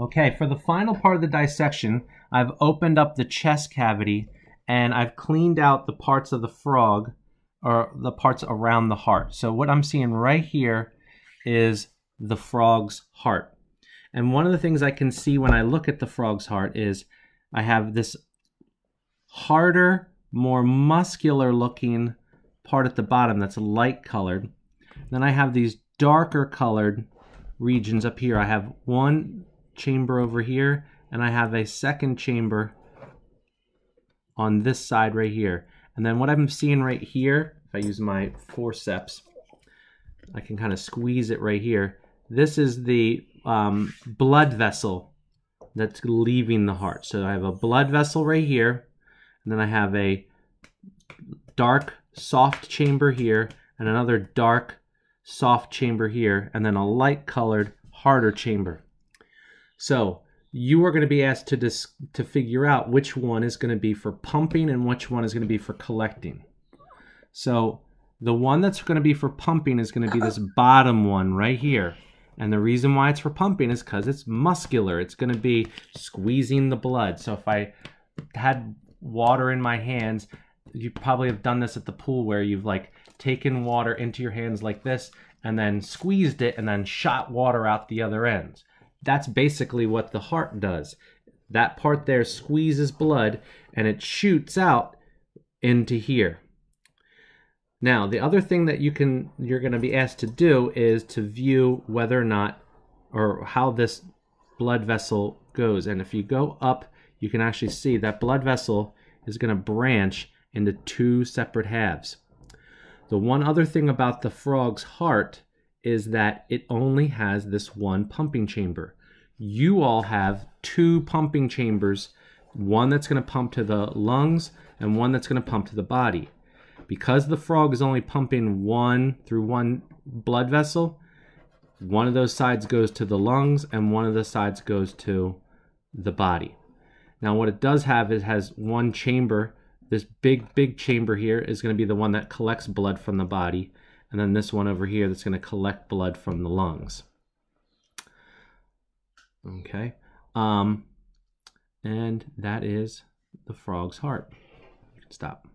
Okay, for the final part of the dissection, I've opened up the chest cavity and I've cleaned out the parts of the frog or the parts around the heart. So what I'm seeing right here is the frog's heart. And one of the things I can see when I look at the frog's heart is I have this harder, more muscular looking part at the bottom that's light colored. Then I have these darker colored regions up here. I have one chamber over here and I have a second chamber on this side right here. And then what I'm seeing right here, if I use my forceps, I can kind of squeeze it right here. This is the um, blood vessel that's leaving the heart. So I have a blood vessel right here, and then I have a dark, soft chamber here, and another dark, soft chamber here, and then a light colored, harder chamber. So you are going to be asked to dis- to figure out which one is going to be for pumping and which one is going to be for collecting. So the one that's going to be for pumping is going to be this bottom one right here. And the reason why it's for pumping is because it's muscular. It's going to be squeezing the blood. So if I had water in my hands, you probably have done this at the pool where you've like taken water into your hands like this and then squeezed it and then shot water out the other end. That's basically what the heart does. That part there squeezes blood and it shoots out into here. Now, the other thing that you can you're going to be asked to do is to view whether or not or how this blood vessel goes. And if you go up, you can actually see that blood vessel is going to branch into two separate halves. The one other thing about the frog's heart is that it only has this one pumping chamber. You all have two pumping chambers, one that's going to pump to the lungs and one that's going to pump to the body because the frog is only pumping one through one blood vessel, one of those sides goes to the lungs and one of the sides goes to the body. Now, what it does have is it has one chamber. This big, big chamber here is going to be the one that collects blood from the body, and then this one over here that's going to collect blood from the lungs. Okay, um, and that is the frog's heart. Stop.